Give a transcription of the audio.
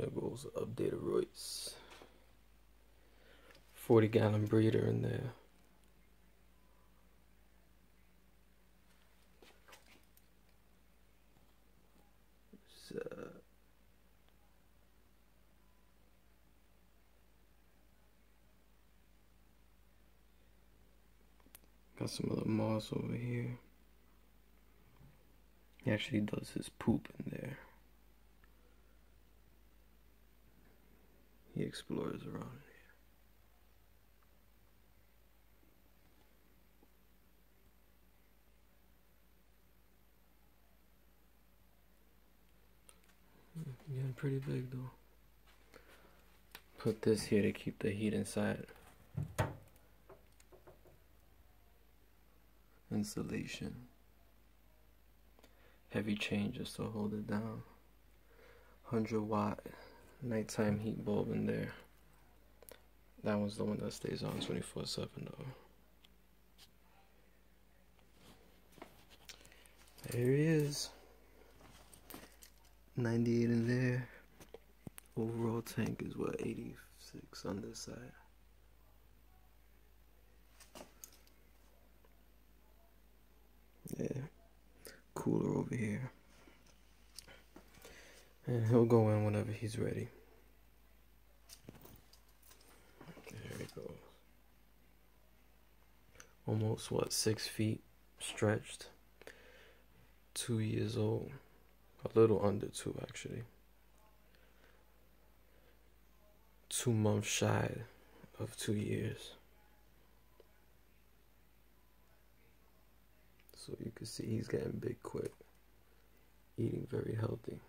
Here goes updated Royce. 40 gallon breeder in there. Got some other moss over here. He actually does his poop in there. He explores around here. Hmm, getting pretty big though. Put this here to keep the heat inside. Insulation. Heavy chain just to hold it down. 100 watt nighttime heat bulb in there. That one's the one that stays on 24 7 though. There he is. 98 in there. Overall tank is what 86 on this side. Yeah. Cooler over here. And he'll go in whenever he's ready. There he goes. Almost what, six feet stretched. Two years old. A little under two, actually. Two months shy of two years. So you can see he's getting big quick. Eating very healthy.